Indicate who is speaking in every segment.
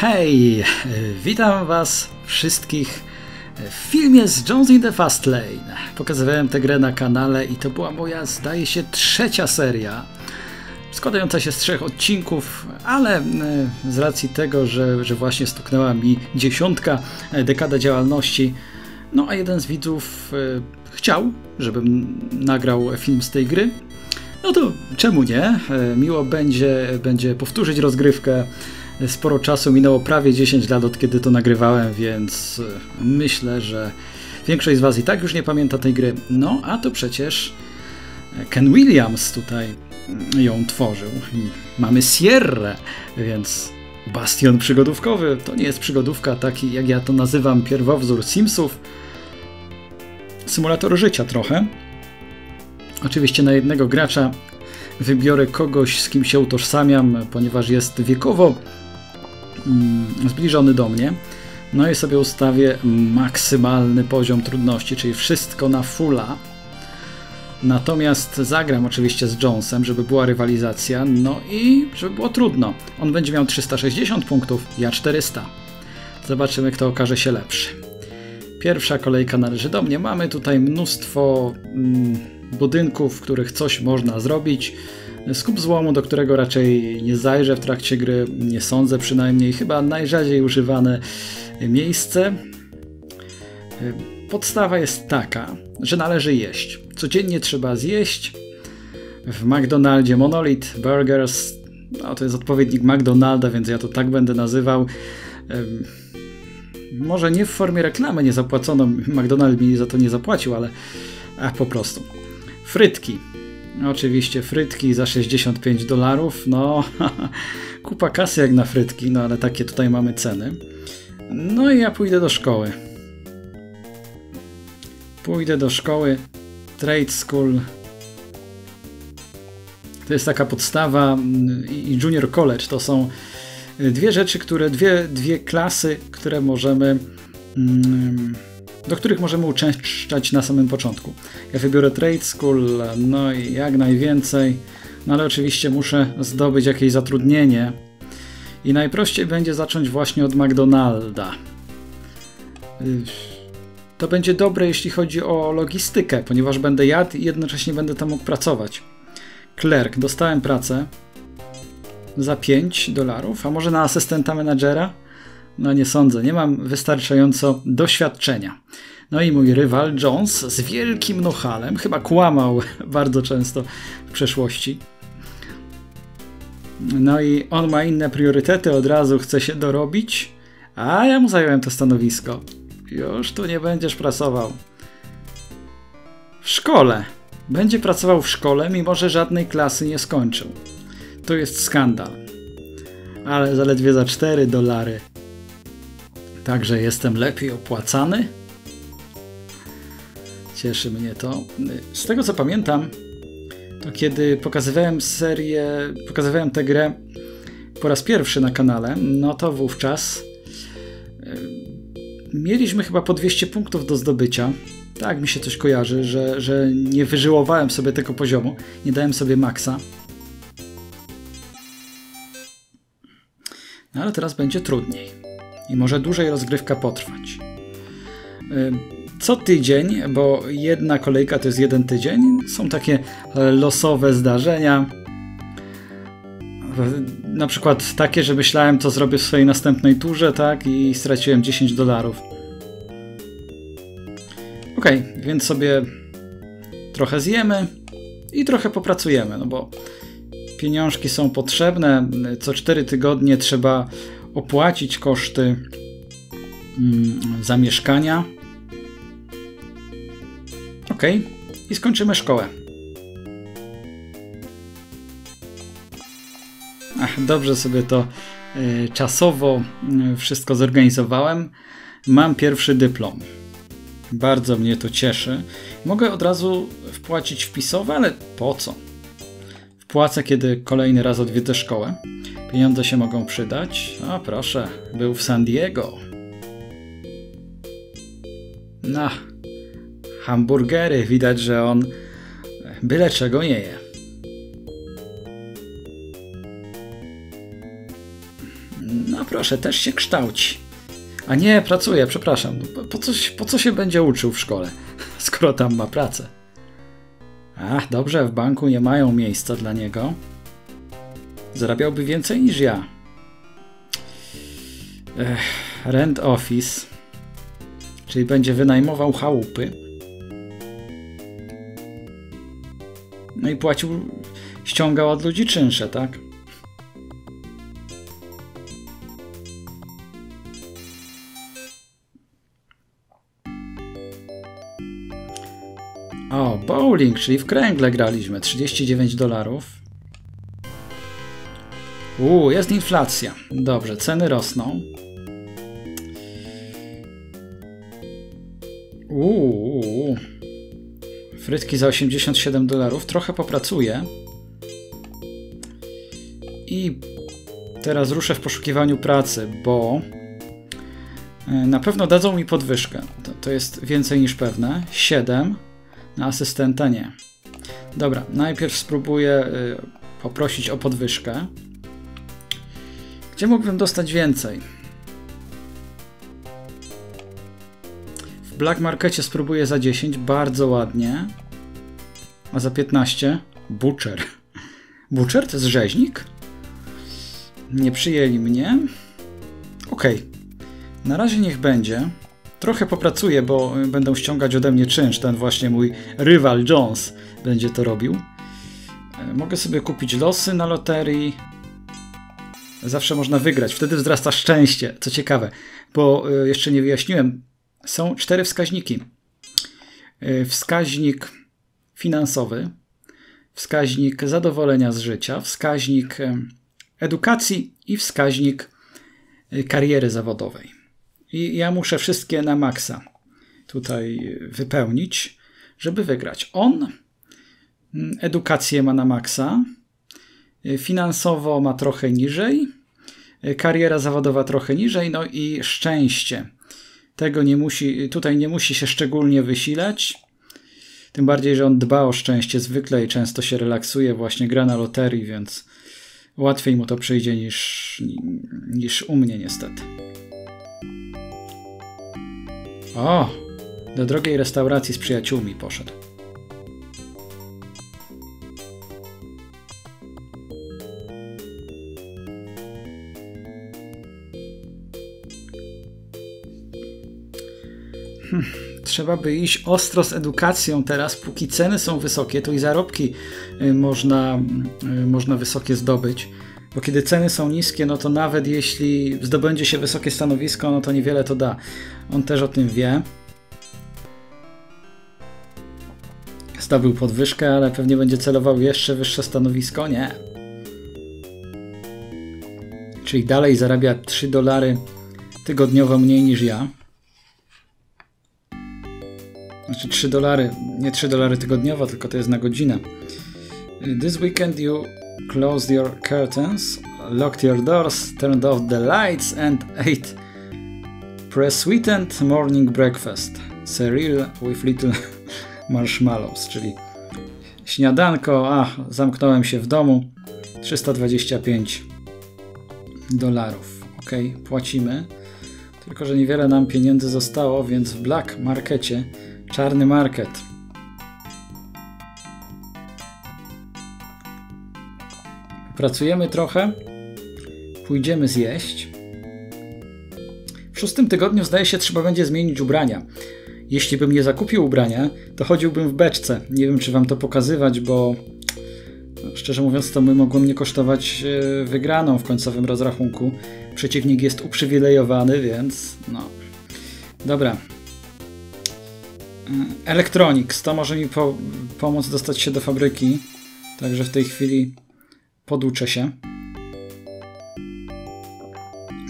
Speaker 1: Hej, witam Was wszystkich w filmie z Jones in the Fast Lane. Pokazywałem tę grę na kanale i to była moja, zdaje się, trzecia seria. Składająca się z trzech odcinków, ale e, z racji tego, że, że właśnie stuknęła mi dziesiątka e, dekada działalności, no a jeden z widzów e, chciał, żebym nagrał film z tej gry, no to czemu nie? Miło będzie, będzie powtórzyć rozgrywkę sporo czasu, minęło prawie 10 lat od kiedy to nagrywałem, więc e, myślę, że większość z Was i tak już nie pamięta tej gry. No, a to przecież Ken Williams tutaj mm, ją tworzył. Mamy Sierra, więc bastion przygodówkowy to nie jest przygodówka taki, jak ja to nazywam, pierwowzór Simsów. Symulator życia trochę. Oczywiście na jednego gracza wybiorę kogoś, z kim się utożsamiam, ponieważ jest wiekowo zbliżony do mnie. No i sobie ustawię maksymalny poziom trudności, czyli wszystko na fulla. Natomiast zagram oczywiście z Jonesem, żeby była rywalizacja, no i żeby było trudno. On będzie miał 360 punktów, ja 400. Zobaczymy, kto okaże się lepszy. Pierwsza kolejka należy do mnie. Mamy tutaj mnóstwo mm, budynków, w których coś można zrobić. Skup złomu, do którego raczej nie zajrzę w trakcie gry, nie sądzę przynajmniej, chyba najrzadziej używane miejsce. Podstawa jest taka, że należy jeść. Codziennie trzeba zjeść. W McDonaldzie Monolith Burgers, no to jest odpowiednik McDonalda, więc ja to tak będę nazywał. Może nie w formie reklamy nie zapłacono, McDonald mi za to nie zapłacił, ale po prostu. Frytki Oczywiście frytki za 65 dolarów, no kupa kasy jak na frytki, no ale takie tutaj mamy ceny. No i ja pójdę do szkoły. Pójdę do szkoły Trade School. To jest taka podstawa mm, i Junior College. To są dwie rzeczy, które, dwie, dwie klasy, które możemy mm, do których możemy uczęszczać na samym początku. Ja wybiorę Trade School, no i jak najwięcej, no ale oczywiście muszę zdobyć jakieś zatrudnienie i najprościej będzie zacząć właśnie od McDonalda. To będzie dobre, jeśli chodzi o logistykę, ponieważ będę jadł i jednocześnie będę tam mógł pracować. Clerk, dostałem pracę za 5 dolarów, a może na asystenta menadżera? No nie sądzę, nie mam wystarczająco doświadczenia. No i mój rywal Jones z wielkim nohalem, chyba kłamał bardzo często w przeszłości. No i on ma inne priorytety, od razu chce się dorobić, a ja mu zająłem to stanowisko. Już tu nie będziesz pracował. W szkole. Będzie pracował w szkole, mimo że żadnej klasy nie skończył. To jest skandal. Ale zaledwie za 4 dolary Także jestem lepiej opłacany. Cieszy mnie to. Z tego co pamiętam, to kiedy pokazywałem serię, pokazywałem tę grę po raz pierwszy na kanale, no to wówczas yy, mieliśmy chyba po 200 punktów do zdobycia. Tak mi się coś kojarzy, że, że nie wyżyłowałem sobie tego poziomu, nie dałem sobie maksa. No ale teraz będzie trudniej i może dłużej rozgrywka potrwać. Co tydzień, bo jedna kolejka to jest jeden tydzień, są takie e, losowe zdarzenia. Na przykład takie, że myślałem, co zrobię w swojej następnej turze, tak, i straciłem 10 dolarów. Ok, więc sobie trochę zjemy i trochę popracujemy, no bo pieniążki są potrzebne. Co 4 tygodnie trzeba opłacić koszty mm, zamieszkania. Ok, i skończymy szkołę. Ach, dobrze sobie to y, czasowo y, wszystko zorganizowałem. Mam pierwszy dyplom. Bardzo mnie to cieszy. Mogę od razu wpłacić wpisowe, ale po co? Wpłacę, kiedy kolejny raz odwiedzę szkołę. Pieniądze się mogą przydać. O proszę, był w San Diego. No, hamburgery. Widać, że on byle czego nie je. No proszę, też się kształci. A nie, pracuje, przepraszam. Po, po co się będzie uczył w szkole, skoro tam ma pracę? Ach, dobrze, w banku nie mają miejsca dla niego. Zarabiałby więcej niż ja. Ech, rent office, czyli będzie wynajmował chałupy. No i płacił, ściągał od ludzi czynsze, tak? Bowling, czyli w kręgle graliśmy. 39 dolarów. Uuu, jest inflacja. Dobrze, ceny rosną. Uuu. Frytki za 87 dolarów. Trochę popracuję. I teraz ruszę w poszukiwaniu pracy, bo e, na pewno dadzą mi podwyżkę. To, to jest więcej niż pewne. 7 na asystenta nie. Dobra, najpierw spróbuję y, poprosić o podwyżkę. Gdzie mógłbym dostać więcej? W Black Markecie spróbuję za 10, bardzo ładnie. A za 15 Butcher. Butcher to jest rzeźnik? Nie przyjęli mnie. Okej. Okay. Na razie niech będzie. Trochę popracuję, bo będą ściągać ode mnie czynsz. Ten właśnie mój rywal Jones będzie to robił. E, mogę sobie kupić losy na loterii. Zawsze można wygrać, wtedy wzrasta szczęście. Co ciekawe, bo e, jeszcze nie wyjaśniłem, są cztery wskaźniki. E, wskaźnik finansowy, wskaźnik zadowolenia z życia, wskaźnik edukacji i wskaźnik kariery zawodowej. I ja muszę wszystkie na maksa tutaj wypełnić, żeby wygrać. On mm, edukację ma na maksa, y, finansowo ma trochę niżej, y, kariera zawodowa trochę niżej, no i szczęście. Tego nie musi, tutaj nie musi się szczególnie wysilać. Tym bardziej, że on dba o szczęście zwykle i często się relaksuje, właśnie gra na loterii, więc łatwiej mu to przyjdzie niż, niż u mnie niestety. O, do drogiej restauracji z przyjaciółmi poszedł. Hmm, trzeba by iść ostro z edukacją teraz, póki ceny są wysokie, to i zarobki y, można, y, można wysokie zdobyć. Bo kiedy ceny są niskie, no to nawet jeśli zdobędzie się wysokie stanowisko, no to niewiele to da. On też o tym wie. Zdobył podwyżkę, ale pewnie będzie celował jeszcze wyższe stanowisko? Nie. Czyli dalej zarabia 3 dolary tygodniowo mniej niż ja. Znaczy 3 dolary, nie 3 dolary tygodniowo, tylko to jest na godzinę. This weekend you closed your curtains, locked your doors, turned off the lights and ate pre-sweetened morning breakfast. Cereal with little marshmallows, czyli śniadanko, a zamknąłem się w domu, 325 dolarów. Ok, płacimy. Tylko, że niewiele nam pieniędzy zostało, więc w black markecie, czarny market, Pracujemy trochę, pójdziemy zjeść. W szóstym tygodniu zdaje się trzeba będzie zmienić ubrania. Jeśli bym nie zakupił ubrania, to chodziłbym w beczce. Nie wiem, czy wam to pokazywać, bo szczerze mówiąc, to by mogło mnie kosztować e, wygraną w końcowym rozrachunku. Przeciwnik jest uprzywilejowany, więc no. Dobra. E, Electronics, to może mi po pomóc dostać się do fabryki. Także w tej chwili poduczę się.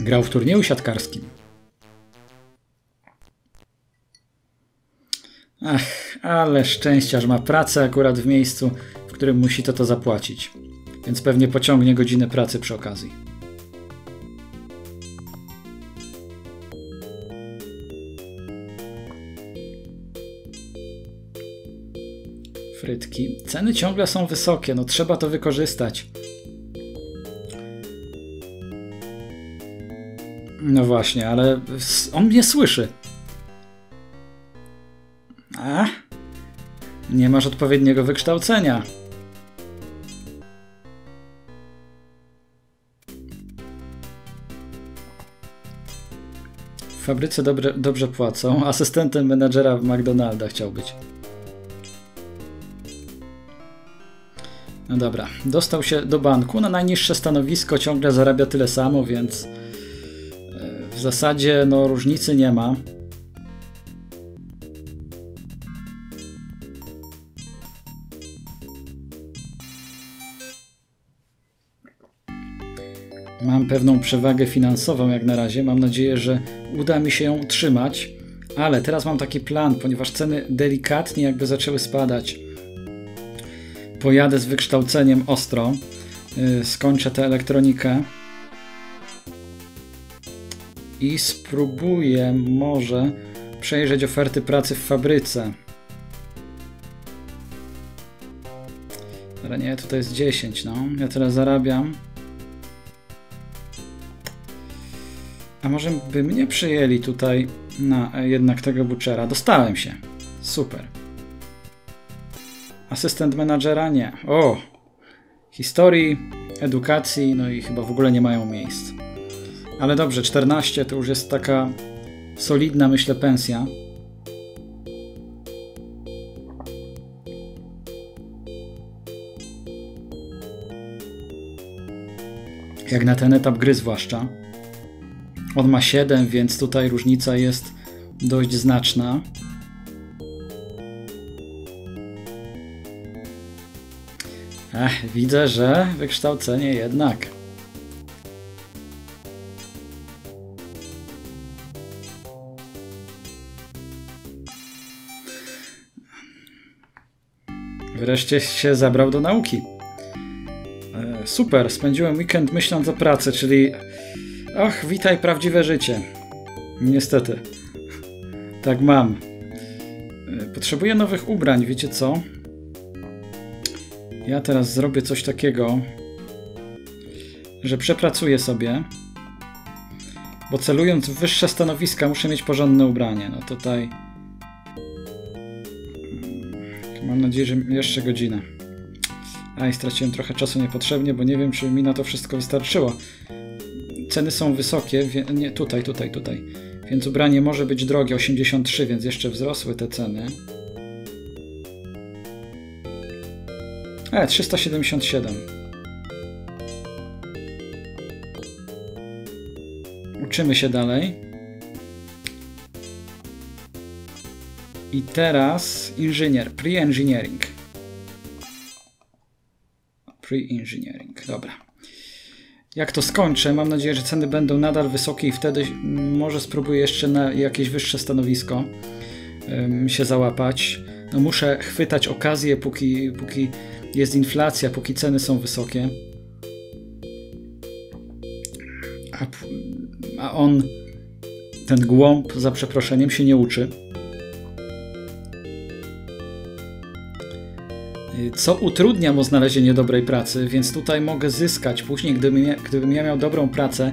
Speaker 1: Grał w turnieju siatkarskim. Ach, ale szczęścia, że ma pracę akurat w miejscu, w którym musi to to zapłacić. Więc pewnie pociągnie godzinę pracy przy okazji. Frytki. Ceny ciągle są wysokie, no trzeba to wykorzystać. No właśnie, ale on mnie słyszy. A? Nie masz odpowiedniego wykształcenia. W fabryce dobre, dobrze płacą. Asystentem menadżera w McDonalda chciał być. No dobra, dostał się do banku na najniższe stanowisko, ciągle zarabia tyle samo, więc w zasadzie no różnicy nie ma. Mam pewną przewagę finansową jak na razie. Mam nadzieję, że uda mi się ją utrzymać. Ale teraz mam taki plan, ponieważ ceny delikatnie jakby zaczęły spadać. Pojadę z wykształceniem ostro. Yy, skończę tę elektronikę. I spróbuję może przejrzeć oferty pracy w fabryce. Ale nie, tutaj jest 10, no. Ja teraz zarabiam A może by mnie przyjęli tutaj na jednak tego Butchera? Dostałem się. Super. Asystent menadżera? Nie. O! Historii, edukacji, no i chyba w ogóle nie mają miejsc. Ale dobrze, 14 to już jest taka solidna, myślę, pensja. Jak na ten etap gry zwłaszcza. On ma 7, więc tutaj różnica jest dość znaczna. Ech, widzę, że wykształcenie jednak. Wreszcie się zabrał do nauki. E, super, spędziłem weekend myśląc o pracy, czyli Ach, witaj prawdziwe życie. Niestety. Tak mam. E, potrzebuję nowych ubrań, wiecie co? Ja teraz zrobię coś takiego, że przepracuję sobie, bo celując w wyższe stanowiska muszę mieć porządne ubranie. No tutaj mam nadzieję, że jeszcze godzinę. Aj, straciłem trochę czasu niepotrzebnie, bo nie wiem, czy mi na to wszystko wystarczyło ceny są wysokie, nie, tutaj, tutaj, tutaj. Więc ubranie może być drogie, 83, więc jeszcze wzrosły te ceny. E, 377. Uczymy się dalej. I teraz inżynier, pre-engineering. Pre-engineering, dobra. Jak to skończę, mam nadzieję, że ceny będą nadal wysokie i wtedy może spróbuję jeszcze na jakieś wyższe stanowisko um, się załapać. No muszę chwytać okazję, póki, póki jest inflacja, póki ceny są wysokie. A, a on, ten głąb, za przeproszeniem, się nie uczy. Co utrudnia mu znalezienie dobrej pracy, więc tutaj mogę zyskać później, gdybym ja, gdybym ja miał dobrą pracę,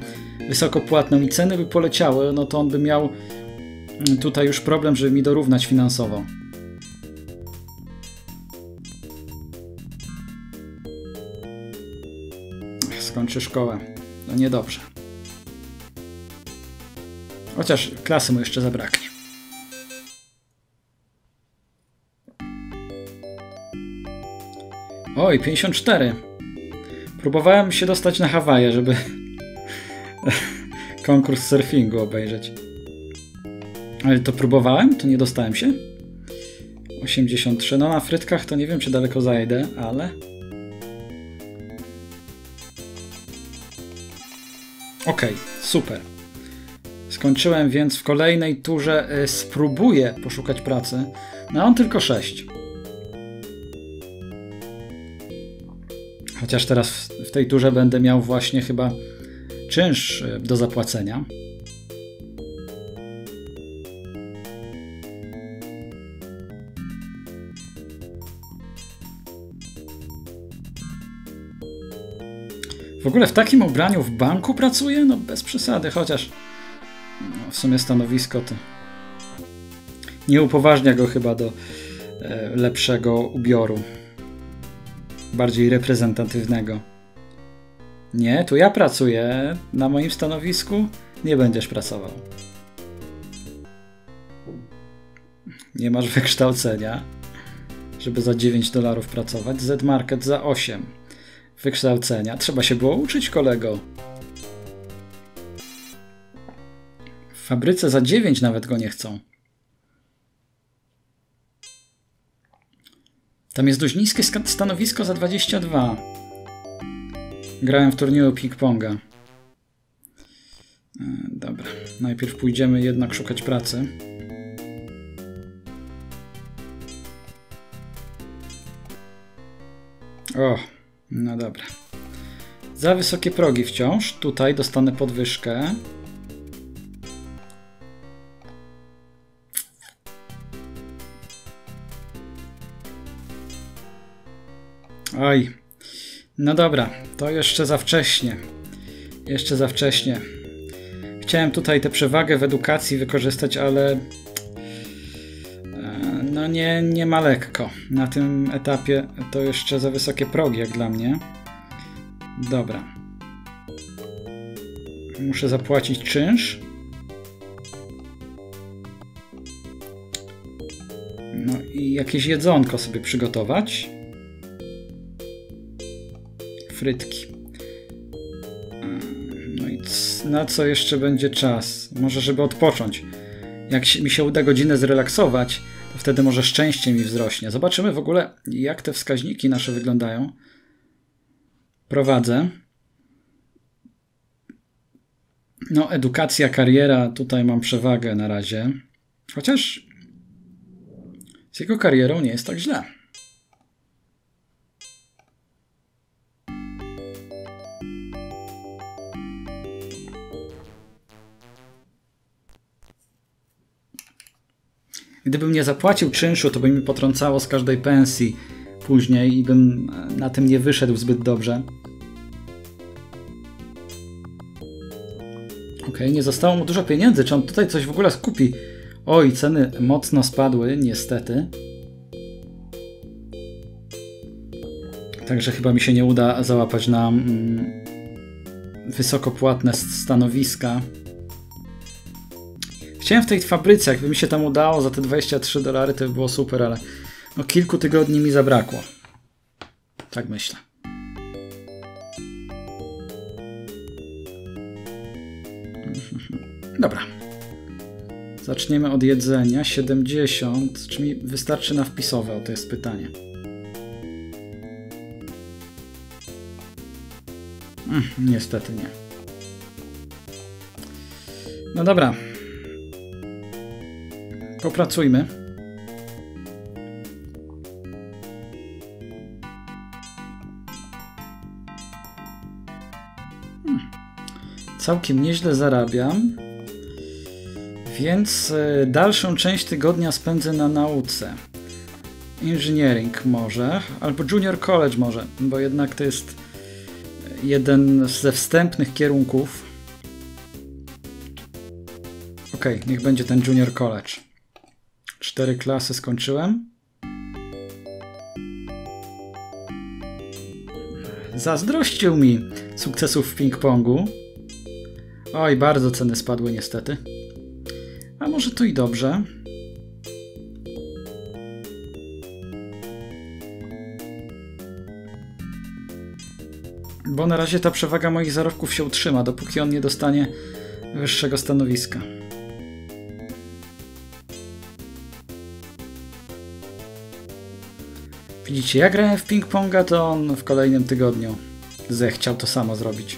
Speaker 1: wysokopłatną i ceny by poleciały, no to on by miał mm, tutaj już problem, żeby mi dorównać finansowo. Skończy szkołę. No niedobrze. Chociaż klasy mu jeszcze zabraknie. Oj, 54. Próbowałem się dostać na Hawaje, żeby konkurs surfingu obejrzeć. Ale to próbowałem, to nie dostałem się. 83. No na frytkach to nie wiem, czy daleko zajdę, ale... Okay, super. Skończyłem, więc w kolejnej turze y, spróbuję poszukać pracy. No on tylko 6. Chociaż teraz w tej turze będę miał właśnie chyba czynsz e, do zapłacenia. W ogóle w takim ubraniu w banku pracuję? No bez przesady, chociaż w sumie stanowisko to nie upoważnia go chyba do e, lepszego ubioru. Bardziej reprezentatywnego. Nie, tu ja pracuję. Na moim stanowisku nie będziesz pracował. Nie masz wykształcenia, żeby za 9 dolarów pracować. Z-Market za 8. Wykształcenia. Trzeba się było uczyć, kolego. W fabryce za 9 nawet go nie chcą. Tam jest dość niskie stanowisko za 22. Grałem w turnieju ping-ponga. E, dobra, najpierw pójdziemy jednak szukać pracy. O, no dobra. Za wysokie progi wciąż. Tutaj dostanę podwyżkę. Oj. No dobra, to jeszcze za wcześnie. Jeszcze za wcześnie. Chciałem tutaj tę przewagę w edukacji wykorzystać, ale e, no nie, nie ma lekko. Na tym etapie to jeszcze za wysokie progi, jak dla mnie. Dobra. Muszę zapłacić czynsz. No i jakieś jedzonko sobie przygotować frytki. No i na co jeszcze będzie czas? Może, żeby odpocząć. Jak mi się uda godzinę zrelaksować, to wtedy może szczęście mi wzrośnie. Zobaczymy w ogóle, jak te wskaźniki nasze wyglądają. Prowadzę. No, edukacja, kariera, tutaj mam przewagę na razie. Chociaż z jego karierą nie jest tak źle. Gdybym nie zapłacił czynszu, to by mi potrącało z każdej pensji później i bym na tym nie wyszedł zbyt dobrze. Ok, nie zostało mu dużo pieniędzy. Czy on tutaj coś w ogóle skupi? Oj, ceny mocno spadły, niestety. Także chyba mi się nie uda załapać na mm, wysokopłatne stanowiska. Chciałem w tej fabryce, jakby mi się tam udało za te 23 dolary, to by było super, ale no kilku tygodni mi zabrakło. Tak myślę. Dobra. Zaczniemy od jedzenia. 70. Czy mi wystarczy na wpisowe? O, to jest pytanie. Mm, niestety nie. No dobra. Popracujmy. Hmm. Całkiem nieźle zarabiam. Więc e, dalszą część tygodnia spędzę na nauce. Engineering może, albo Junior College może, bo jednak to jest jeden ze wstępnych kierunków. Ok, niech będzie ten Junior College. Cztery klasy skończyłem. Zazdrościł mi sukcesów w ping-pongu. Oj, bardzo ceny spadły niestety. A może to i dobrze. Bo na razie ta przewaga moich zarobków się utrzyma, dopóki on nie dostanie wyższego stanowiska. Widzicie, ja grałem w ping-ponga, to on w kolejnym tygodniu zechciał to samo zrobić.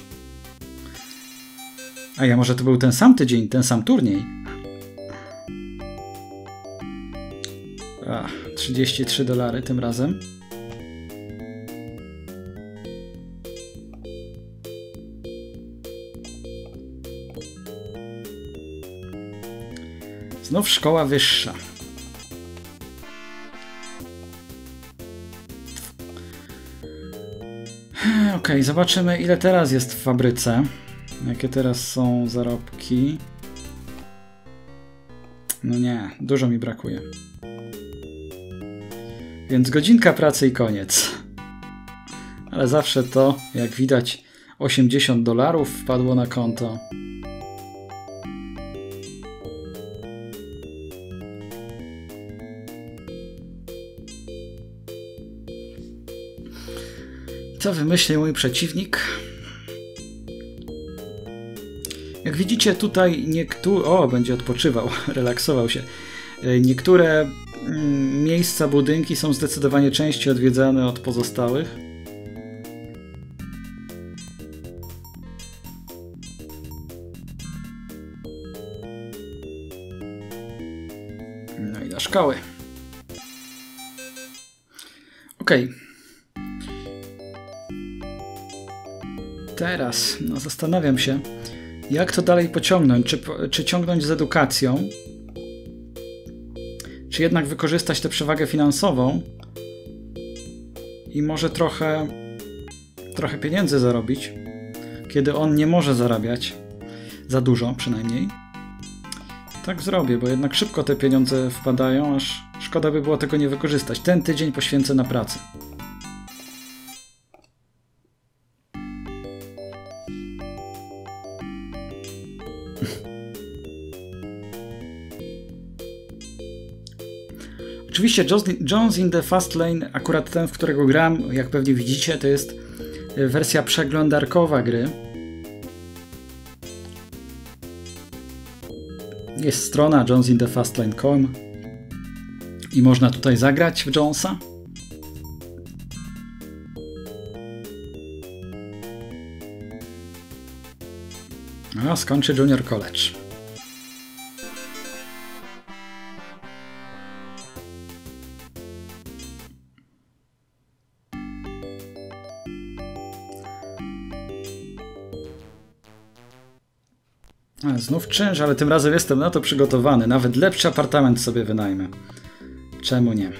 Speaker 1: A ja może to był ten sam tydzień, ten sam turniej. Ach, 33 dolary tym razem. Znów szkoła wyższa. Zobaczymy ile teraz jest w fabryce. Jakie teraz są zarobki. No nie, dużo mi brakuje. Więc godzinka pracy i koniec. Ale zawsze to, jak widać, 80 dolarów wpadło na konto. Co wymyślił mój przeciwnik? Jak widzicie tutaj niektóre... O, będzie odpoczywał, relaksował się. E, niektóre mm, miejsca, budynki są zdecydowanie częściej odwiedzane od pozostałych. No i do szkoły. Okej. Okay. Teraz no, zastanawiam się, jak to dalej pociągnąć? Czy, czy ciągnąć z edukacją? Czy jednak wykorzystać tę przewagę finansową i może trochę, trochę pieniędzy zarobić, kiedy on nie może zarabiać za dużo przynajmniej? Tak zrobię, bo jednak szybko te pieniądze wpadają, aż szkoda by było tego nie wykorzystać. Ten tydzień poświęcę na pracę. Oczywiście Jones in the Fast Lane, akurat ten, w którego gram, jak pewnie widzicie, to jest e, wersja przeglądarkowa gry. Jest strona jonesinthefastlane.com i można tutaj zagrać w Jonesa. A skończy Junior College. Znów czynsz, ale tym razem jestem na to przygotowany. Nawet lepszy apartament sobie wynajmę. Czemu nie?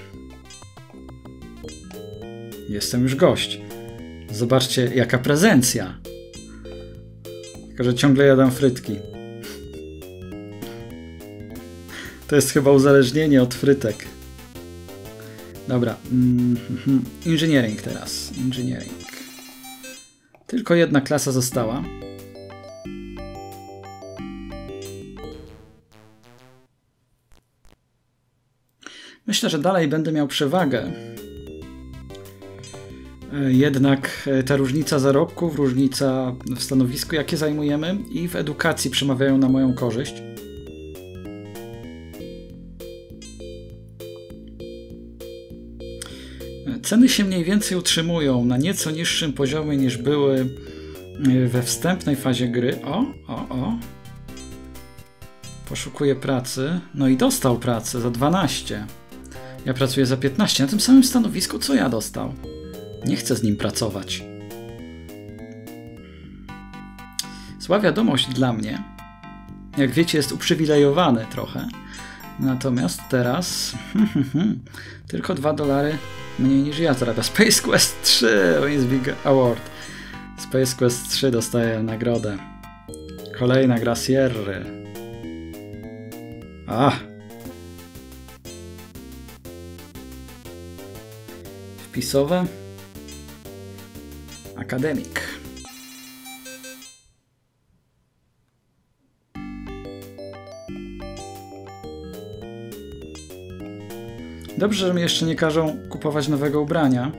Speaker 1: Jestem już gość. Zobaczcie, jaka prezencja. Tylko, że ciągle jadam frytki. To jest chyba uzależnienie od frytek. Dobra. Mm -hmm. Engineering teraz. Engineering. Tylko jedna klasa została. Myślę, że dalej będę miał przewagę. E, jednak e, ta różnica zarobków, różnica w stanowisku, jakie zajmujemy, i w edukacji przemawiają na moją korzyść. E, ceny się mniej więcej utrzymują na nieco niższym poziomie niż były we wstępnej fazie gry. O, o, o. Poszukuje pracy. No i dostał pracę za 12. Ja pracuję za 15 na tym samym stanowisku, co ja dostał. Nie chcę z nim pracować. Zła wiadomość dla mnie. Jak wiecie, jest uprzywilejowany trochę. Natomiast teraz tylko 2 dolary mniej niż ja zarabia. Space Quest 3 Wins Big Award. Space Quest 3 dostaje nagrodę. Kolejna gra Sierry. Wpisowe. Akademik. Dobrze, że mi jeszcze nie każą kupować nowego ubrania.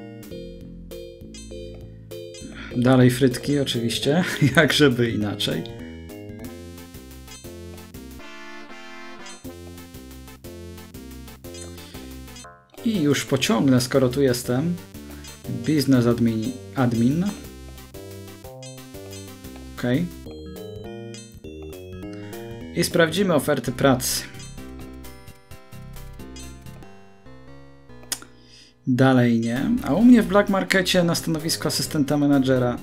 Speaker 1: Dalej frytki, oczywiście, jak żeby inaczej. I już pociągnę, skoro tu jestem. Business admin. admin. OK. I sprawdzimy oferty pracy. Dalej nie. A u mnie w Black Markecie na stanowisku asystenta menadżera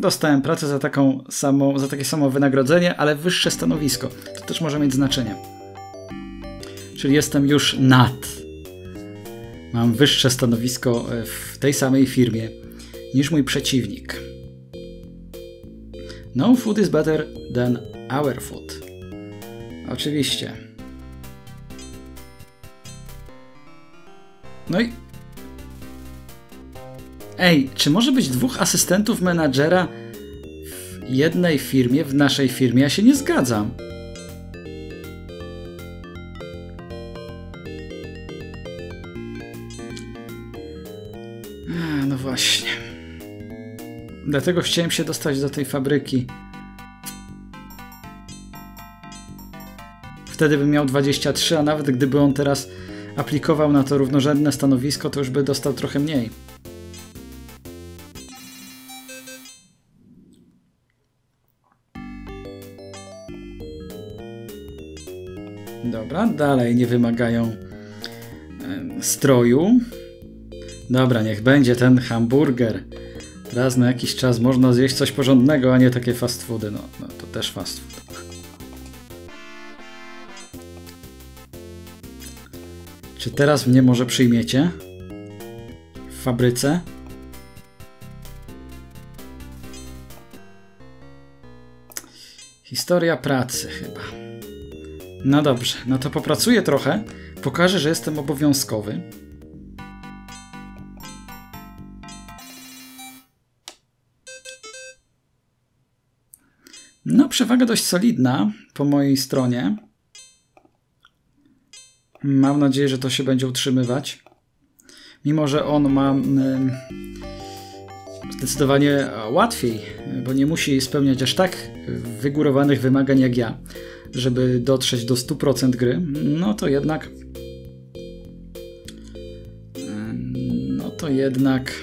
Speaker 1: dostałem pracę za, taką samą, za takie samo wynagrodzenie, ale wyższe stanowisko. To też może mieć znaczenie. Czyli jestem już nad. Mam wyższe stanowisko e, w tej samej firmie niż mój przeciwnik. No food is better than our food. Oczywiście. No i. Ej, czy może być dwóch asystentów menadżera w jednej firmie, w naszej firmie? Ja się nie zgadzam. Dlatego chciałem się dostać do tej fabryki. Wtedy bym miał 23, a nawet gdyby on teraz aplikował na to równorzędne stanowisko, to już by dostał trochę mniej. Dobra, dalej nie wymagają stroju. Dobra, niech będzie ten hamburger. Raz na jakiś czas można zjeść coś porządnego, a nie takie fast foody. No, no to też fast food. Czy teraz mnie może przyjmiecie? W fabryce? Historia pracy chyba. No dobrze, no to popracuję trochę. Pokażę, że jestem obowiązkowy. Przewaga dość solidna po mojej stronie. Mam nadzieję, że to się będzie utrzymywać. Mimo, że on ma zdecydowanie łatwiej, bo nie musi spełniać aż tak wygórowanych wymagań jak ja, żeby dotrzeć do 100% gry, no to jednak no to jednak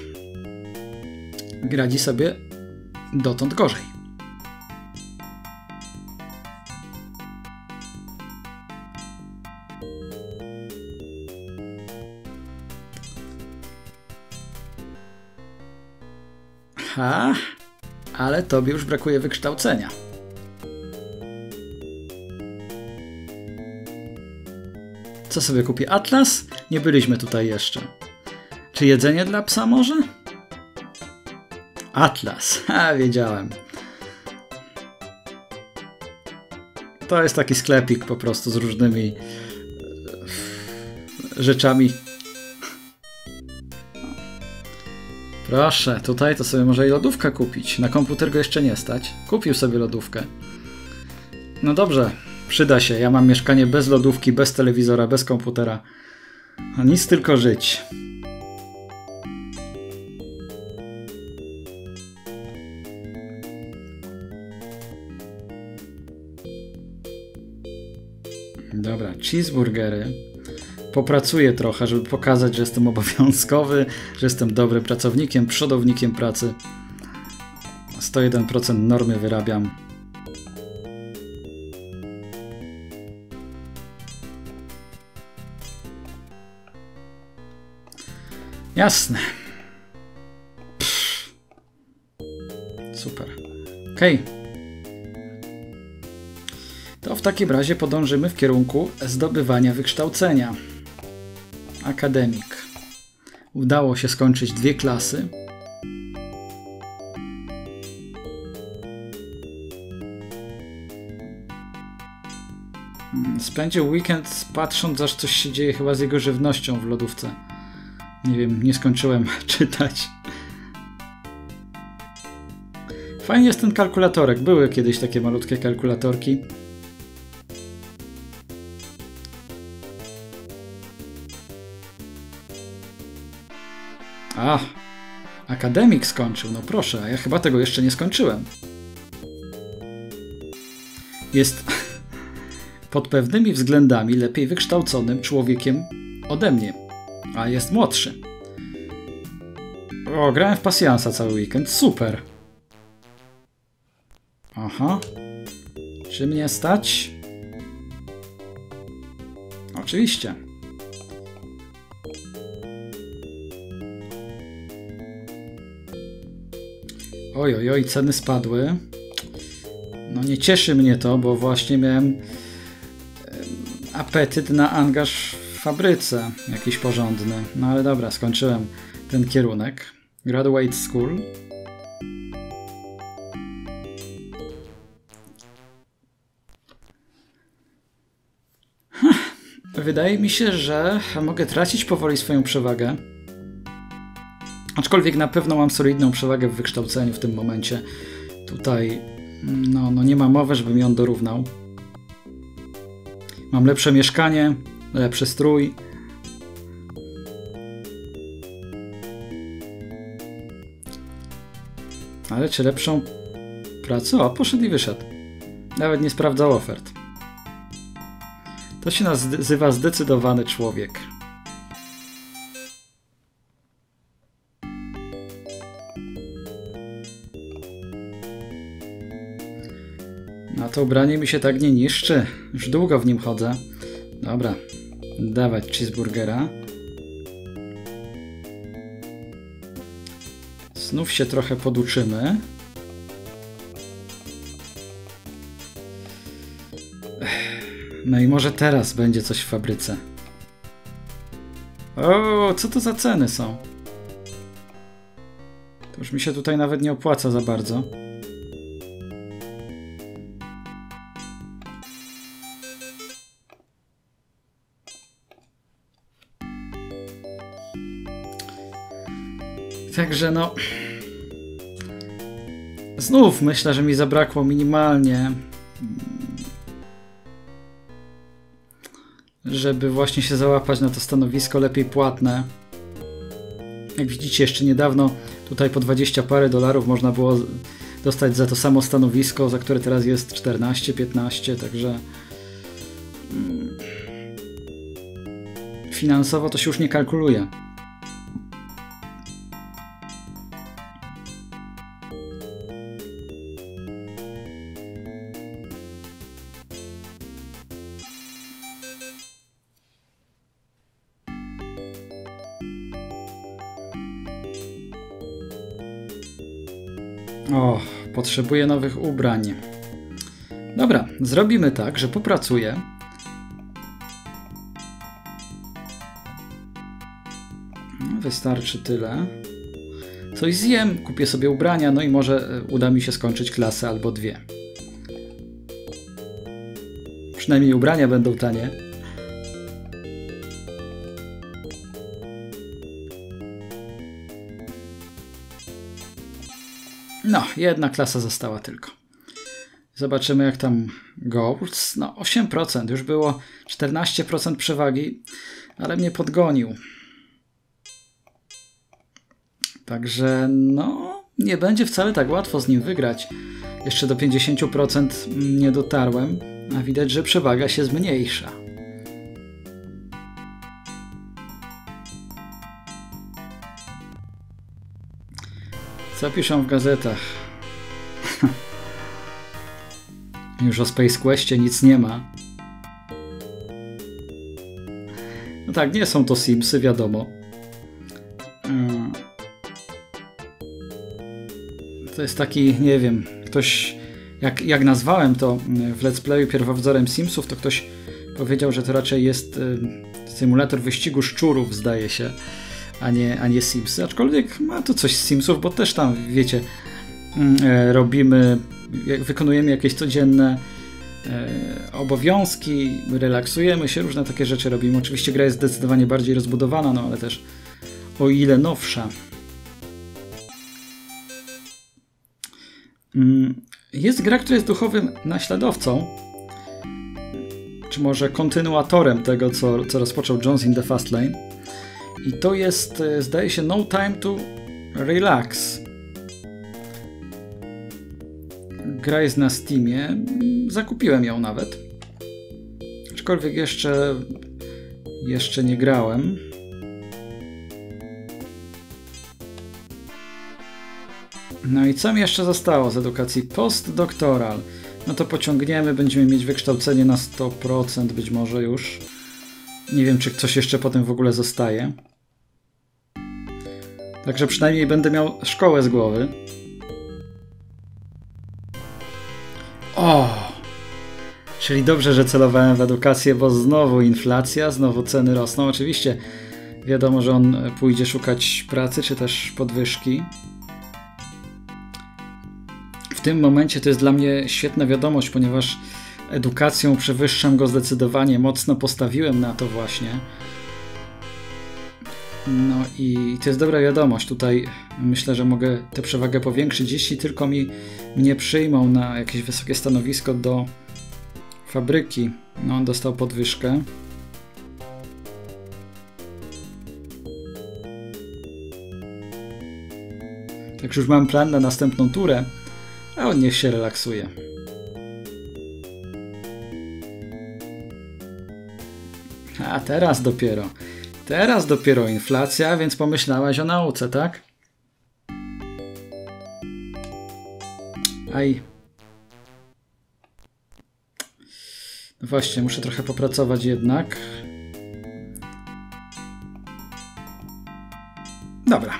Speaker 1: radzi sobie dotąd gorzej. Aha, ale tobie już brakuje wykształcenia. Co sobie kupi? Atlas? Nie byliśmy tutaj jeszcze. Czy jedzenie dla psa może? Atlas. Ha, wiedziałem. To jest taki sklepik po prostu z różnymi e, rzeczami Proszę, tutaj to sobie może i lodówkę kupić. Na komputer go jeszcze nie stać. Kupił sobie lodówkę. No dobrze, przyda się. Ja mam mieszkanie bez lodówki, bez telewizora, bez komputera. A nic tylko żyć. Dobra, cheeseburgery popracuję trochę, żeby pokazać, że jestem obowiązkowy, że jestem dobrym pracownikiem, przodownikiem pracy. 101% normy wyrabiam. Jasne. Pff. Super. Okej. Okay. To w takim razie podążymy w kierunku zdobywania wykształcenia akademik. Udało się skończyć dwie klasy. Spędził weekend patrząc, aż coś się dzieje chyba z jego żywnością w lodówce. Nie wiem, nie skończyłem czytać. Fajnie jest ten kalkulatorek. Były kiedyś takie malutkie kalkulatorki. Akademik skończył, no proszę, a ja chyba tego jeszcze nie skończyłem. Jest pod pewnymi względami lepiej wykształconym człowiekiem ode mnie, a jest młodszy. O, grałem w pasjansa cały weekend, super. Aha. Czy mnie stać? Oczywiście. Oj, oj, oj, ceny spadły. No nie cieszy mnie to, bo właśnie miałem apetyt na angaż w fabryce, jakiś porządny. No ale dobra, skończyłem ten kierunek. Graduate School. wydaje mi się, że mogę tracić powoli swoją przewagę. Aczkolwiek na pewno mam solidną przewagę w wykształceniu w tym momencie. Tutaj no, no nie ma mowy, żeby mi on dorównał. Mam lepsze mieszkanie, lepszy strój. Ale czy lepszą pracę? O, poszedł i wyszedł. Nawet nie sprawdzał ofert. To się nazywa zdecydowany człowiek. To ubranie mi się tak nie niszczy. Już długo w nim chodzę. Dobra, dawać cheeseburgera. Znów się trochę poduczymy. No i może teraz będzie coś w fabryce. O, co to za ceny są? To już mi się tutaj nawet nie opłaca za bardzo. Także no. Znów myślę, że mi zabrakło minimalnie. Żeby właśnie się załapać na to stanowisko lepiej płatne. Jak widzicie, jeszcze niedawno tutaj po 20 parę dolarów można było dostać za to samo stanowisko, za które teraz jest 14-15, także mm, finansowo to się już nie kalkuluje. Potrzebuję nowych ubrań. Dobra, zrobimy tak, że popracuję. Wystarczy tyle. Coś zjem, kupię sobie ubrania, no i może e, uda mi się skończyć klasę albo dwie. Przynajmniej ubrania będą tanie. Jedna klasa została tylko. Zobaczymy jak tam Goals. No 8%, już było 14% przewagi, ale mnie podgonił. Także no, nie będzie wcale tak łatwo z nim wygrać. Jeszcze do 50% nie dotarłem, a widać, że przewaga się zmniejsza. Co piszą w gazetach? Już o Space Questie nic nie ma. No tak, nie są to Simsy, wiadomo. Mm. To jest taki, nie wiem, ktoś, jak, jak nazwałem to w let's playu pierwowzorem Simsów, to ktoś powiedział, że to raczej jest y, symulator wyścigu szczurów, zdaje się a nie, a nie Simsy. Aczkolwiek ma to coś z Simsów, bo też tam, wiecie, mm, e, robimy, wykonujemy jakieś codzienne e, obowiązki, relaksujemy się, różne takie rzeczy robimy. Oczywiście gra jest zdecydowanie bardziej rozbudowana, no ale też o ile nowsza. Mm, jest gra, która jest duchowym naśladowcą, czy może kontynuatorem tego, co, co rozpoczął Jones in the Fast Lane. I to jest, e, zdaje się, No Time to Relax. Gra jest na Steamie. Zakupiłem ją nawet. Aczkolwiek jeszcze, jeszcze nie grałem. No i co mi jeszcze zostało z edukacji postdoktoral? No to pociągniemy, będziemy mieć wykształcenie na 100% być może już. Nie wiem, czy coś jeszcze potem w ogóle zostaje. Także przynajmniej będę miał szkołę z głowy. O! Czyli dobrze, że celowałem w edukację, bo znowu inflacja, znowu ceny rosną. Oczywiście wiadomo, że on pójdzie szukać pracy, czy też podwyżki. W tym momencie to jest dla mnie świetna wiadomość, ponieważ edukacją przewyższam go zdecydowanie, mocno postawiłem na to właśnie. No i to jest dobra wiadomość. Tutaj myślę, że mogę tę przewagę powiększyć, jeśli tylko mi mnie przyjmą na jakieś wysokie stanowisko do fabryki. No, on dostał podwyżkę. Także już mam plan na następną turę, a on niech się relaksuje. A teraz dopiero. Teraz dopiero inflacja, więc pomyślałaś o nauce, tak? Aj. No właśnie, muszę trochę popracować jednak. Dobra,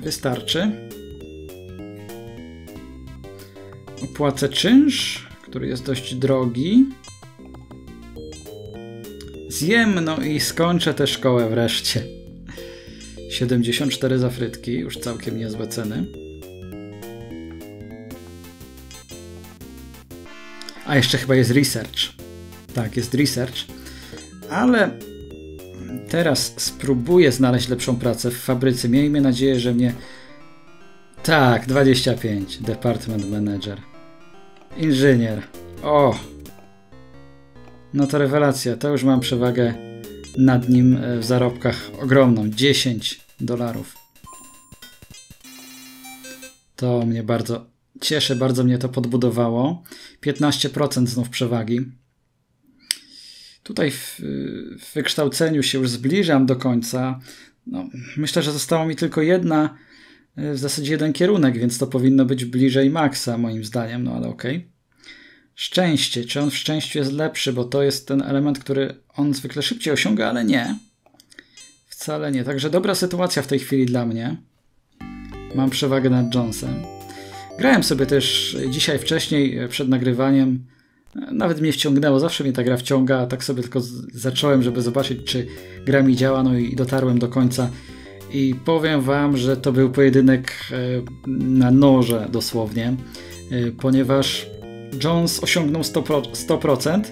Speaker 1: wystarczy. Opłacę czynsz, który jest dość drogi. Zjem, no i skończę tę szkołę wreszcie. 74 za frytki, już całkiem niezłe ceny. A jeszcze chyba jest research. Tak, jest research. Ale teraz spróbuję znaleźć lepszą pracę w fabryce. Miejmy nadzieję, że mnie. Tak, 25. Department Manager. Inżynier. O! No to rewelacja. To już mam przewagę nad nim e, w zarobkach ogromną. 10 dolarów. To mnie bardzo cieszy, bardzo mnie to podbudowało. 15% znów przewagi. Tutaj w, w wykształceniu się już zbliżam do końca. No, myślę, że zostało mi tylko jedna, e, w zasadzie jeden kierunek, więc to powinno być bliżej maksa, moim zdaniem, no ale okej. Okay. Szczęście. Czy on w szczęściu jest lepszy, bo to jest ten element, który on zwykle szybciej osiąga, ale nie. Wcale nie. Także dobra sytuacja w tej chwili dla mnie. Mam przewagę nad Jonesem. Grałem sobie też dzisiaj wcześniej e, przed nagrywaniem. E, nawet mnie wciągnęło, zawsze mnie ta gra wciąga, tak sobie tylko zacząłem, żeby zobaczyć, czy gra mi działa, no i dotarłem do końca. I powiem wam, że to był pojedynek e, na noże dosłownie, ponieważ Jones osiągnął 100%, 100%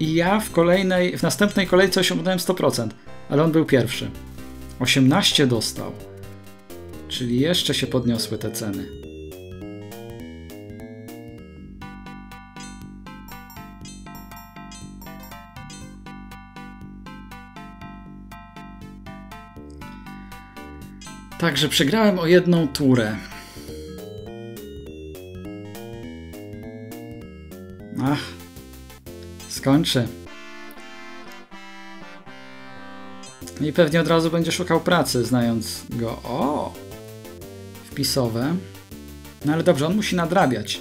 Speaker 1: i ja w kolejnej, w następnej kolejce osiągnąłem 100%, ale on był pierwszy. 18 dostał. Czyli jeszcze się podniosły te ceny. Także przegrałem o jedną turę. Skończy. I pewnie od razu będzie szukał pracy, znając go. O! Wpisowe. No ale dobrze, on musi nadrabiać.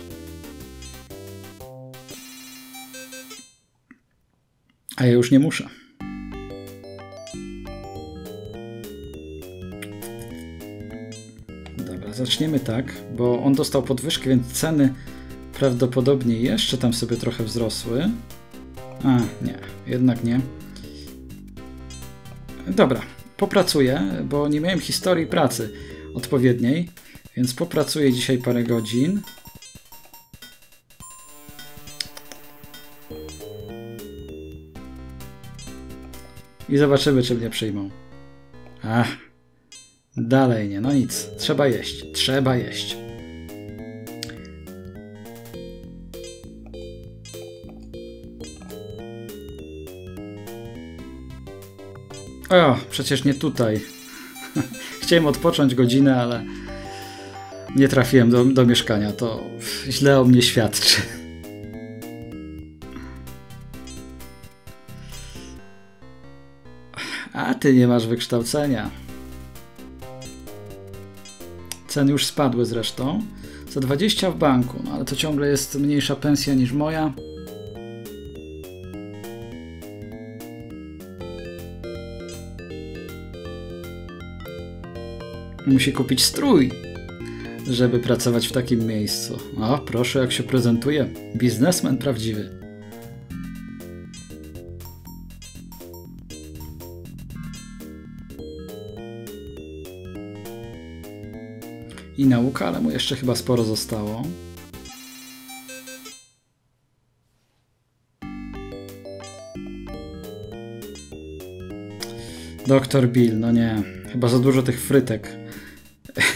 Speaker 1: A ja już nie muszę. Dobra, zaczniemy tak, bo on dostał podwyżkę, więc ceny prawdopodobnie jeszcze tam sobie trochę wzrosły. A, nie, jednak nie. Dobra, popracuję, bo nie miałem historii pracy odpowiedniej, więc popracuję dzisiaj parę godzin. I zobaczymy, czy mnie przyjmą. Ach, dalej nie, no nic. Trzeba jeść, trzeba jeść. O, przecież nie tutaj. Chciałem odpocząć godzinę, ale nie trafiłem do, do mieszkania. To źle o mnie świadczy. A ty nie masz wykształcenia. Ceny już spadły zresztą. Za 20 w banku, no ale to ciągle jest mniejsza pensja niż moja. musi kupić strój, żeby pracować w takim miejscu. A proszę, jak się prezentuje. Biznesmen prawdziwy. I nauka, ale mu jeszcze chyba sporo zostało. Doktor Bill, no nie. Chyba za dużo tych frytek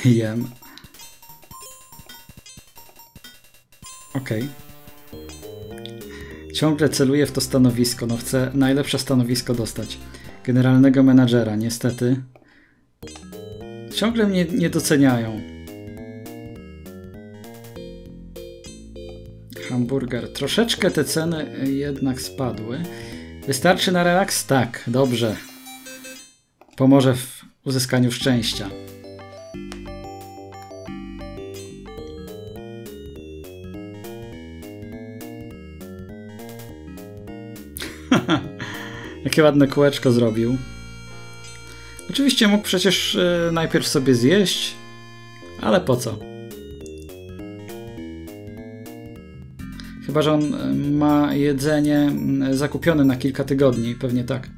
Speaker 1: jem. Okej. Okay. Ciągle celuję w to stanowisko. No chcę najlepsze stanowisko dostać. Generalnego menadżera, niestety. Ciągle mnie nie doceniają. Hamburger. Troszeczkę te ceny jednak spadły. Wystarczy na relaks? Tak, dobrze. Pomoże w uzyskaniu szczęścia. Jakie ładne kółeczko zrobił. Oczywiście mógł przecież e, najpierw sobie zjeść, ale po co? Chyba, że on e, ma jedzenie zakupione na kilka tygodni, pewnie tak.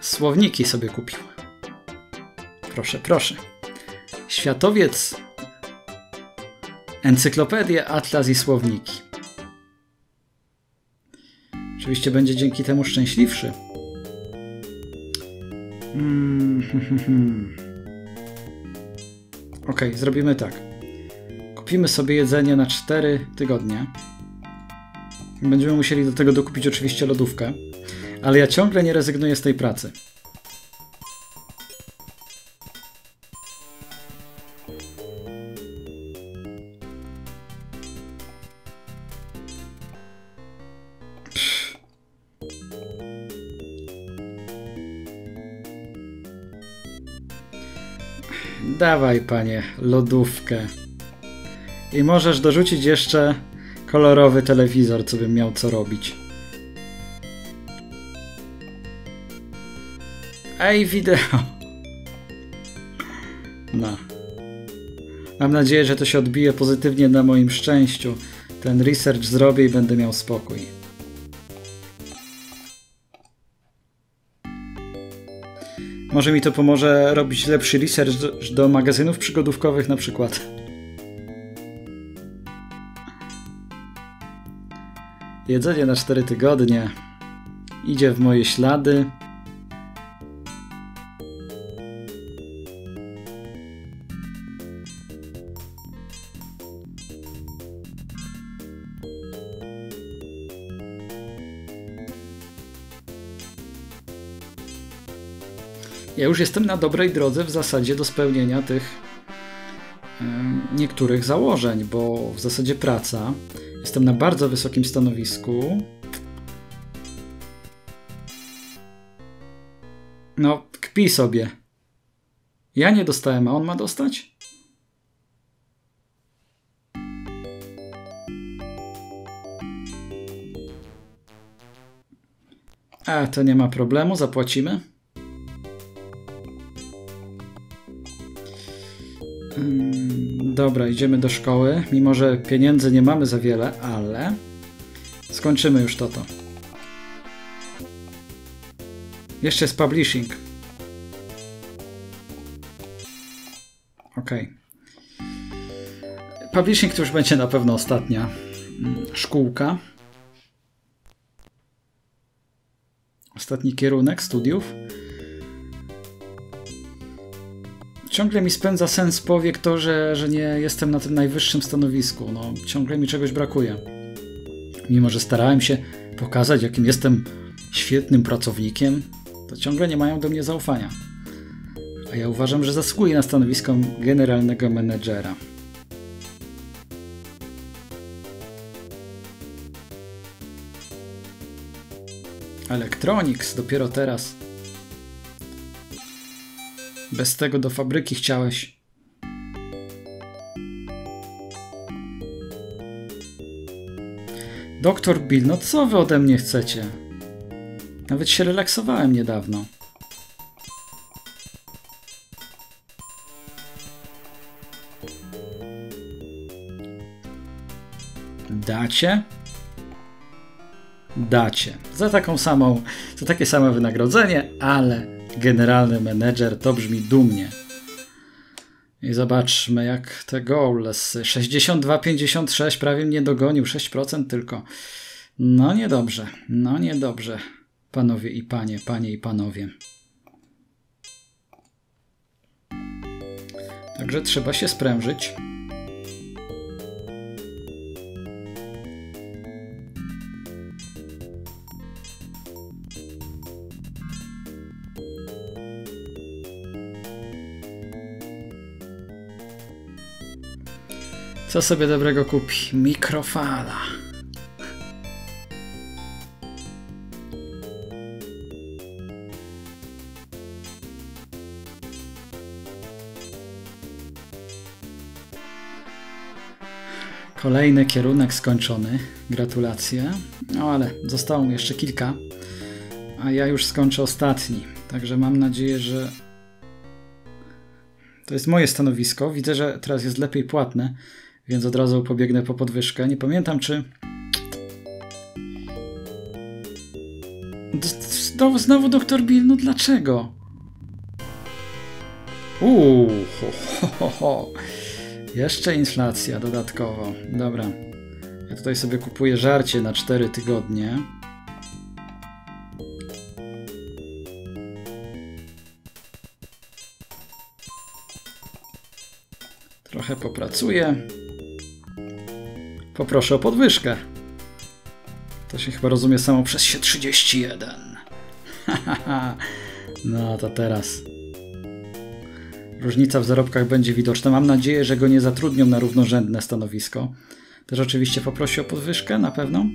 Speaker 1: Słowniki sobie kupił. Proszę, proszę. Światowiec Encyklopedię, atlas i słowniki. Oczywiście będzie dzięki temu szczęśliwszy. Mm, ok, zrobimy tak. Kupimy sobie jedzenie na 4 tygodnie. Będziemy musieli do tego dokupić oczywiście lodówkę, ale ja ciągle nie rezygnuję z tej pracy. Dawaj, panie, lodówkę. I możesz dorzucić jeszcze kolorowy telewizor, co bym miał co robić. Ej, wideo. No. Mam nadzieję, że to się odbije pozytywnie na moim szczęściu. Ten research zrobię i będę miał spokój. Może mi to pomoże robić lepszy research do, do magazynów przygodówkowych na przykład. Jedzenie na 4 tygodnie. Idzie w moje ślady. Ja już jestem na dobrej drodze w zasadzie do spełnienia tych niektórych założeń, bo w zasadzie praca, jestem na bardzo wysokim stanowisku. No, kpi sobie. Ja nie dostałem, a on ma dostać? A, to nie ma problemu, zapłacimy. Dobra, idziemy do szkoły. Mimo, że pieniędzy nie mamy za wiele, ale skończymy już to to. Jeszcze jest publishing. Ok. Publishing to już będzie na pewno ostatnia mm, szkółka. Ostatni kierunek studiów. Ciągle mi spędza sens powiek to, że, że nie jestem na tym najwyższym stanowisku. No, ciągle mi czegoś brakuje. Mimo, że starałem się pokazać, jakim jestem świetnym pracownikiem, to ciągle nie mają do mnie zaufania. A ja uważam, że zasługuję na stanowisko generalnego menedżera. Electronics dopiero teraz. Bez tego do fabryki chciałeś. Doktor Bill, no co wy ode mnie chcecie? Nawet się relaksowałem niedawno. Dacie? Dacie. Za taką samą, za takie same wynagrodzenie, ale generalny menedżer, to brzmi dumnie. I zobaczmy, jak te goals. 62,56 prawie mnie dogonił, 6% tylko. No niedobrze, no niedobrze, panowie i panie, panie i panowie. Także trzeba się sprężyć. Co sobie dobrego kupi? Mikrofala. Kolejny kierunek skończony. Gratulacje. No ale zostało mi jeszcze kilka, a ja już skończę ostatni. Także mam nadzieję, że to jest moje stanowisko. Widzę, że teraz jest lepiej płatne więc od razu pobiegnę po podwyżkę. Nie pamiętam, czy... Znowu, znowu doktor Bill, no dlaczego? Uuu, ho, ho, ho. Jeszcze inflacja dodatkowo. Dobra. Ja tutaj sobie kupuję żarcie na 4 tygodnie. Trochę popracuję. Poproszę o podwyżkę. To się chyba rozumie samo przez się 31. no to teraz. Różnica w zarobkach będzie widoczna. Mam nadzieję, że go nie zatrudnią na równorzędne stanowisko. Też oczywiście poprosi o podwyżkę na pewno.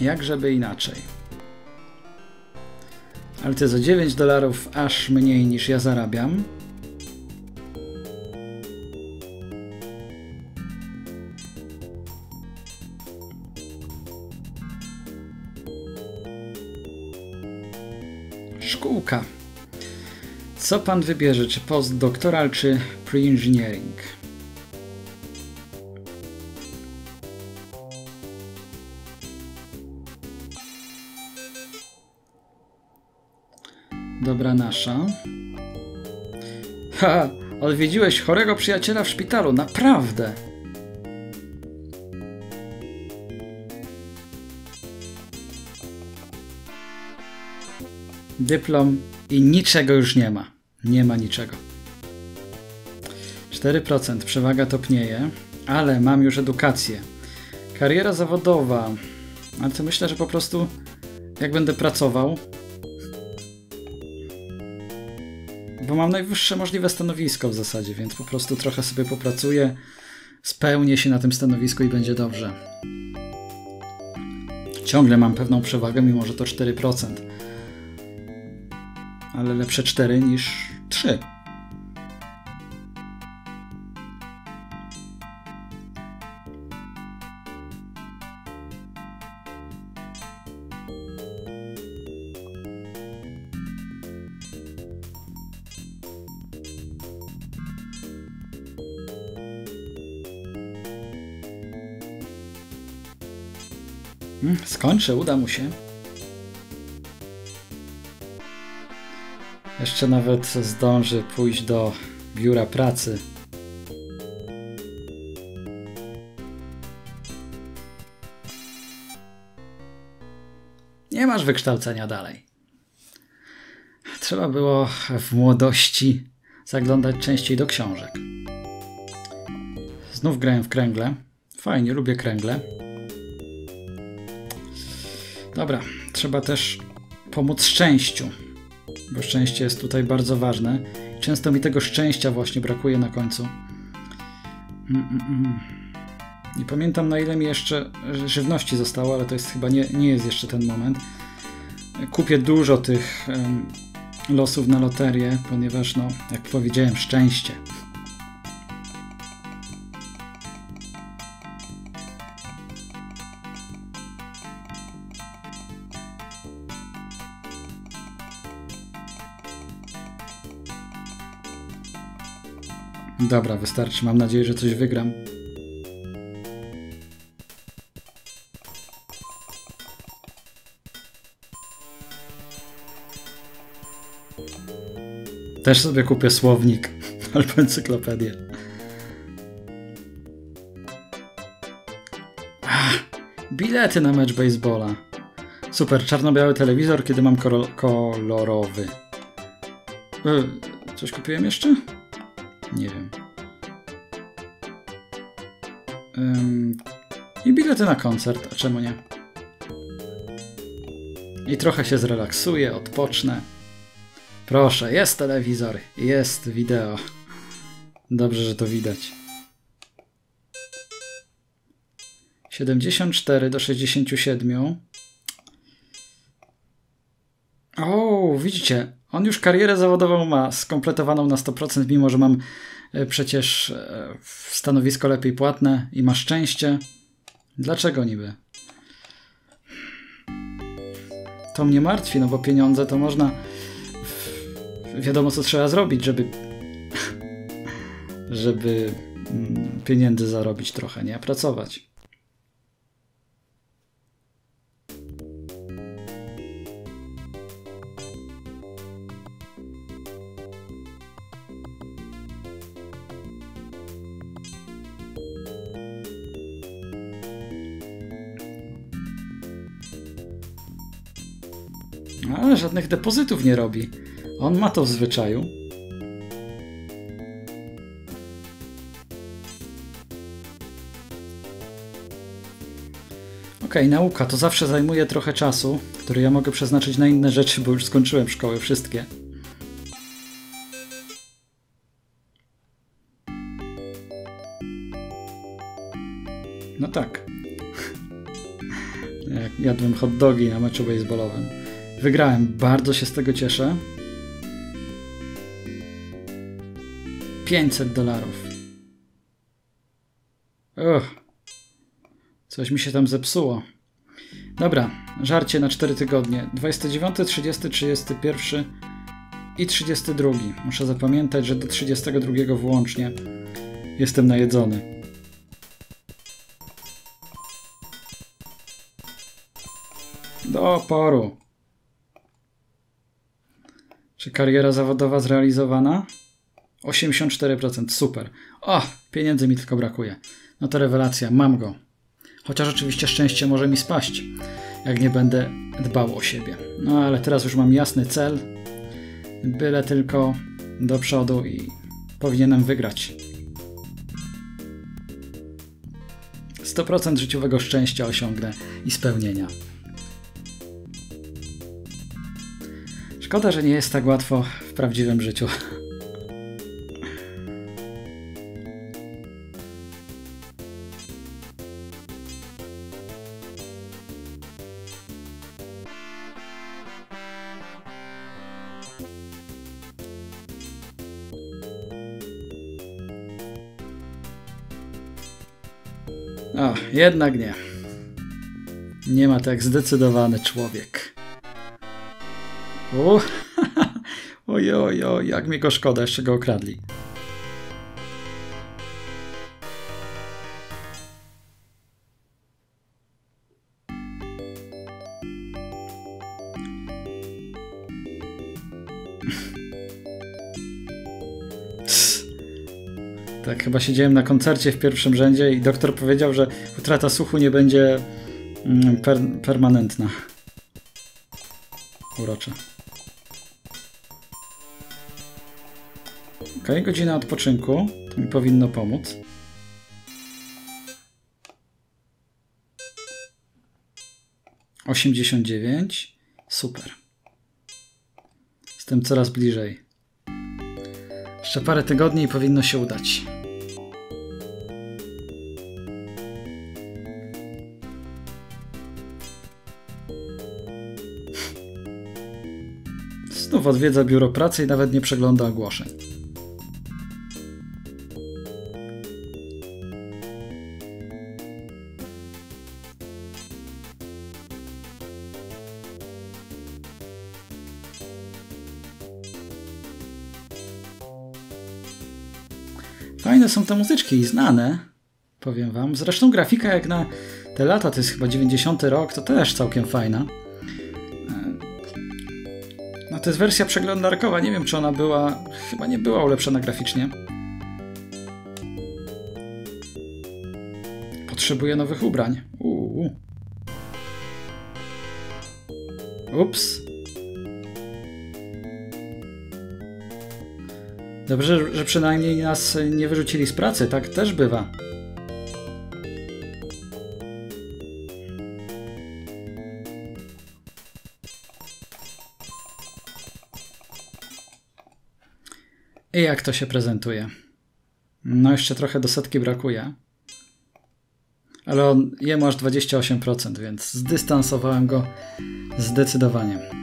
Speaker 1: Jak żeby inaczej. Ale to za 9 dolarów aż mniej niż ja zarabiam. Szkółka. Co pan wybierze? Czy postdoktoral, czy pre-engineering? Nasza. Ha, odwiedziłeś chorego przyjaciela w szpitalu, naprawdę. Dyplom i niczego już nie ma. Nie ma niczego. 4% przewaga topnieje, ale mam już edukację. Kariera zawodowa. Ale to myślę, że po prostu jak będę pracował, bo mam najwyższe możliwe stanowisko w zasadzie, więc po prostu trochę sobie popracuję, spełnię się na tym stanowisku i będzie dobrze. Ciągle mam pewną przewagę, mimo że to 4%. Ale lepsze 4 niż 3. Skończę, uda mu się. Jeszcze nawet zdąży pójść do biura pracy. Nie masz wykształcenia dalej. Trzeba było w młodości zaglądać częściej do książek. Znów grałem w kręgle. Fajnie, lubię kręgle. Dobra, trzeba też pomóc szczęściu, bo szczęście jest tutaj bardzo ważne. Często mi tego szczęścia właśnie brakuje na końcu. Mm, mm, mm. Nie pamiętam na ile mi jeszcze żywności zostało, ale to jest chyba nie, nie jest jeszcze ten moment. Kupię dużo tych losów na loterię, ponieważ no, jak powiedziałem, szczęście. Dobra, wystarczy. Mam nadzieję, że coś wygram. Też sobie kupię słownik albo encyklopedię. Ach, bilety na mecz baseballa. Super, czarno-biały telewizor, kiedy mam kolorowy. E, coś kupiłem jeszcze? Nie wiem. Ym, I bilety na koncert, a czemu nie? I trochę się zrelaksuję, odpocznę. Proszę, jest telewizor, jest wideo. Dobrze, że to widać. 74 do 67. O, widzicie, on już karierę zawodową ma skompletowaną na 100%, mimo że mam e, przecież e, stanowisko lepiej płatne i ma szczęście. Dlaczego niby? To mnie martwi, no bo pieniądze to można. Wiadomo, co trzeba zrobić, żeby. żeby mm, pieniędzy zarobić trochę, nie? Pracować. Ale żadnych depozytów nie robi. On ma to w zwyczaju. Ok, nauka to zawsze zajmuje trochę czasu, który ja mogę przeznaczyć na inne rzeczy, bo już skończyłem szkoły wszystkie. No tak. Jak jadłem hot dogi na meczu baseballowym. Wygrałem, bardzo się z tego cieszę. 500 dolarów. Coś mi się tam zepsuło. Dobra, żarcie na 4 tygodnie. 29, 30, 31 i 32. Muszę zapamiętać, że do 32 włącznie jestem najedzony. Do oporu. Czy kariera zawodowa zrealizowana? 84%, super. O, pieniędzy mi tylko brakuje. No to rewelacja, mam go. Chociaż oczywiście szczęście może mi spaść, jak nie będę dbał o siebie. No ale teraz już mam jasny cel, byle tylko do przodu i powinienem wygrać. 100% życiowego szczęścia osiągnę i spełnienia. Szkoda, że nie jest tak łatwo w prawdziwym życiu. O, jednak nie. Nie ma tak zdecydowany człowiek. Oj, jak mi go szkoda, jeszcze go okradli. Tak, chyba siedziałem na koncercie w pierwszym rzędzie i doktor powiedział, że utrata słuchu nie będzie mm, per permanentna. Urocze. Ok, godzina odpoczynku. To mi powinno pomóc. Osiemdziesiąt dziewięć. Super. Jestem coraz bliżej. Jeszcze parę tygodni i powinno się udać. Znów odwiedza biuro pracy i nawet nie przegląda ogłoszeń. Są te muzyczki i znane, powiem wam. Zresztą grafika jak na te lata, to jest chyba 90 rok, to też całkiem fajna. to jest wersja przeglądarkowa. Nie wiem, czy ona była. Chyba nie była ulepszona graficznie. Potrzebuję nowych ubrań. Uuu. Ups. Dobrze, że przynajmniej nas nie wyrzucili z pracy. Tak też bywa. I jak to się prezentuje? No, jeszcze trochę do setki brakuje. Ale on, jemu aż 28%, więc zdystansowałem go zdecydowanie.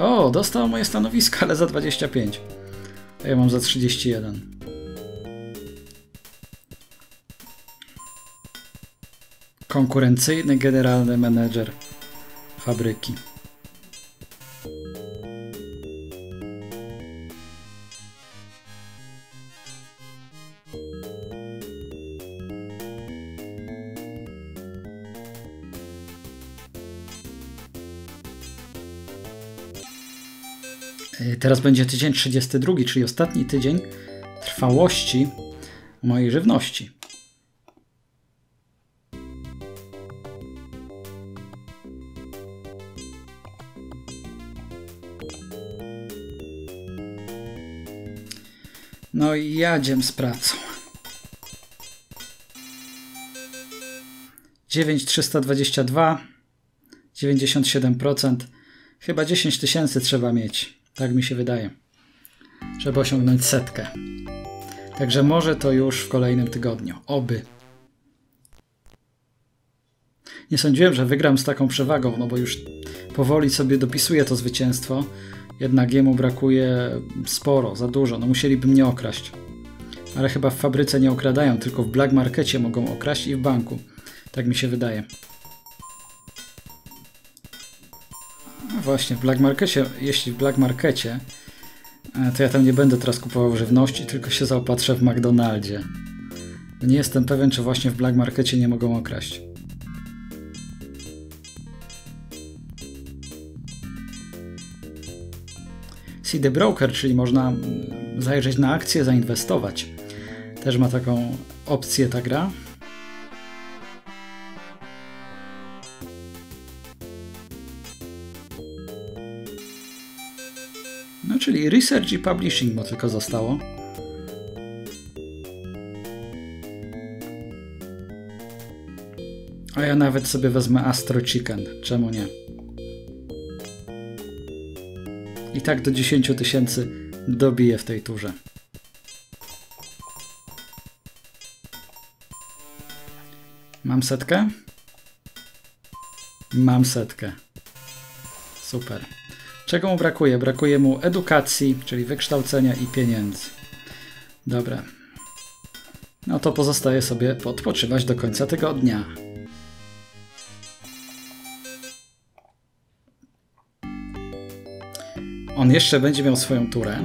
Speaker 1: O, dostał moje stanowisko, ale za 25. A ja mam za 31. konkurencyjny generalny menedżer fabryki. Teraz będzie tydzień 32, czyli ostatni tydzień trwałości mojej żywności. No i jadziem z pracą. 9322 97% chyba 10 tysięcy trzeba mieć tak mi się wydaje żeby osiągnąć setkę także może to już w kolejnym tygodniu oby nie sądziłem, że wygram z taką przewagą, no bo już powoli sobie dopisuję to zwycięstwo jednak jemu brakuje sporo, za dużo. No musieliby mnie okraść. Ale chyba w fabryce nie okradają, tylko w black markecie mogą okraść i w banku. Tak mi się wydaje. Właśnie, w black markecie, jeśli w black markecie, e, to ja tam nie będę teraz kupował żywności, tylko się zaopatrzę w McDonaldzie. Nie jestem pewien, czy właśnie w black markecie nie mogą okraść. See Broker, czyli można zajrzeć na akcję, zainwestować. Też ma taką opcję ta gra. Czyli research i publishing mu tylko zostało. A ja nawet sobie wezmę Astro Chicken. Czemu nie? I tak do 10 tysięcy dobiję w tej turze. Mam setkę? Mam setkę. Super. Czego mu brakuje? Brakuje mu edukacji, czyli wykształcenia i pieniędzy. Dobra. No to pozostaje sobie podpoczywać do końca tygodnia. On jeszcze będzie miał swoją turę.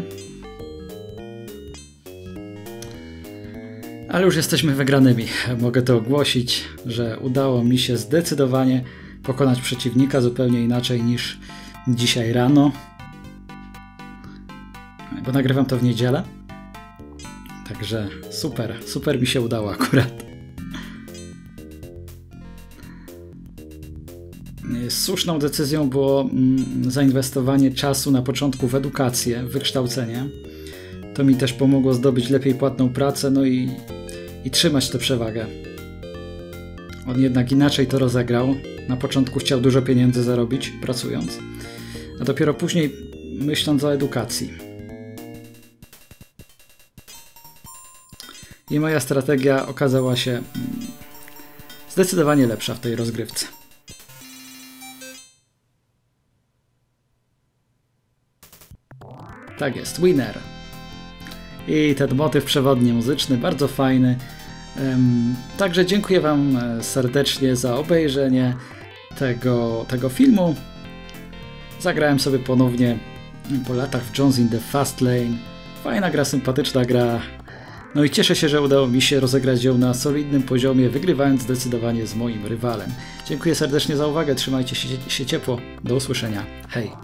Speaker 1: Ale już jesteśmy wygranymi. Mogę to ogłosić, że udało mi się zdecydowanie pokonać przeciwnika zupełnie inaczej niż dzisiaj rano. Bo nagrywam to w niedzielę. Także super, super mi się udało akurat. Słuszną decyzją było mm, zainwestowanie czasu na początku w edukację, w wykształcenie. To mi też pomogło zdobyć lepiej płatną pracę, no i, i trzymać tę przewagę. On jednak inaczej to rozegrał. Na początku chciał dużo pieniędzy zarobić, pracując, a dopiero później myśląc o edukacji. I moja strategia okazała się mm, zdecydowanie lepsza w tej rozgrywce. Tak jest, Winner. I ten motyw przewodni muzyczny, bardzo fajny. Także dziękuję Wam e, serdecznie za obejrzenie tego, tego filmu. Zagrałem sobie ponownie po latach w Jones in the Fast Lane. Fajna gra, sympatyczna gra. No i cieszę się, że udało mi się rozegrać ją na solidnym poziomie, wygrywając zdecydowanie z moim rywalem. Dziękuję serdecznie za uwagę, trzymajcie się, się ciepło, do usłyszenia, hej!